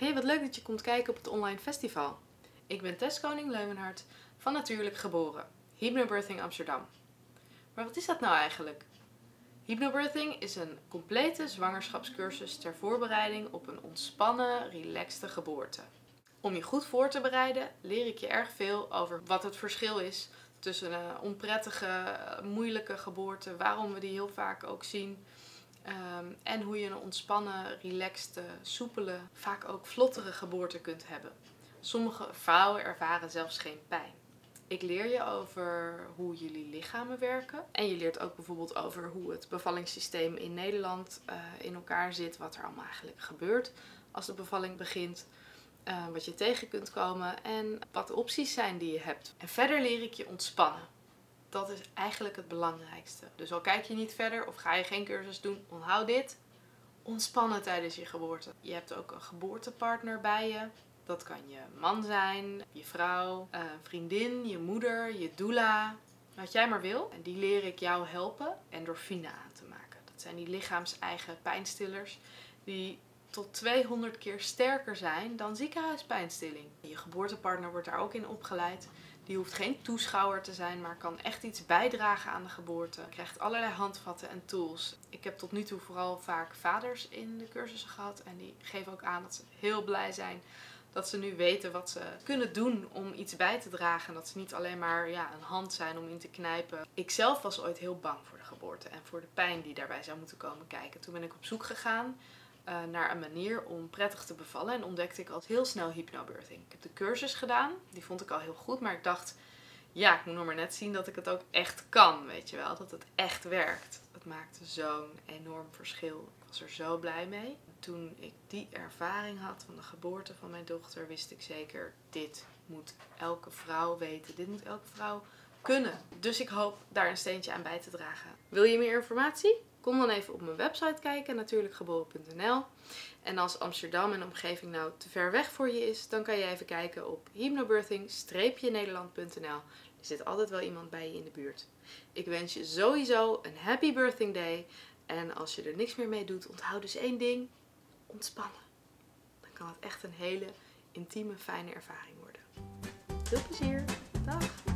Hey, wat leuk dat je komt kijken op het online festival. Ik ben Tess Koning Leuwenhart van Natuurlijk Geboren, Hypnobirthing Amsterdam. Maar wat is dat nou eigenlijk? Hypnobirthing is een complete zwangerschapscursus ter voorbereiding op een ontspannen, relaxte geboorte. Om je goed voor te bereiden leer ik je erg veel over wat het verschil is tussen een onprettige, moeilijke geboorte, waarom we die heel vaak ook zien, Ehm, en hoe je een ontspannen, relaxte, soepele, vaak ook vlottere geboorte kunt hebben. Sommige vrouwen ervaren zelfs geen pijn. Ik leer je over hoe jullie lichamen werken. En je leert ook bijvoorbeeld over hoe het bevallingssysteem in Nederland uh, in elkaar zit. Wat er allemaal eigenlijk gebeurt als de bevalling begint. Uh, wat je tegen kunt komen en wat de opties zijn die je hebt. En verder leer ik je ontspannen dat is eigenlijk het belangrijkste. Dus al kijk je niet verder of ga je geen cursus doen, onthoud dit. Ontspannen tijdens je geboorte. Je hebt ook een geboortepartner bij je. Dat kan je man zijn, je vrouw, een vriendin, je moeder, je doula. Wat jij maar wil. En die leer ik jou helpen endorfine aan te maken. Dat zijn die lichaams-eigen pijnstillers die tot 200 keer sterker zijn dan ziekenhuispijnstilling. Je geboortepartner wordt daar ook in opgeleid. Die hoeft geen toeschouwer te zijn, maar kan echt iets bijdragen aan de geboorte. Krijgt allerlei handvatten en tools. Ik heb tot nu toe vooral vaak vaders in de cursussen gehad. En die geven ook aan dat ze heel blij zijn dat ze nu weten wat ze kunnen doen om iets bij te dragen. Dat ze niet alleen maar ja, een hand zijn om in te knijpen. Ik zelf was ooit heel bang voor de geboorte en voor de pijn die daarbij zou moeten komen kijken. Toen ben ik op zoek gegaan uh, naar een manier om prettig te bevallen. En ontdekte ik al heel snel hypnobirthing. Ik heb de cursus gedaan. Die vond ik al heel goed. Maar ik dacht, ja, ik moet nog maar net zien dat ik het ook echt kan. Weet je wel, dat het echt werkt. Het maakte zo'n enorm verschil. Ik was er zo blij mee. Toen ik die ervaring had van de geboorte van mijn dochter, wist ik zeker, dit moet elke vrouw weten. Dit moet elke vrouw kunnen. Dus ik hoop daar een steentje aan bij te dragen. Wil je meer informatie? Kom dan even op mijn website kijken, natuurlijkgeboren.nl. En als Amsterdam en omgeving nou te ver weg voor je is, dan kan je even kijken op hypnobirthing-nederland.nl. Er zit altijd wel iemand bij je in de buurt. Ik wens je sowieso een happy birthing day. En als je er niks meer mee doet, onthoud dus één ding. Ontspannen. Dan kan het echt een hele intieme, fijne ervaring worden. Veel plezier. Dag.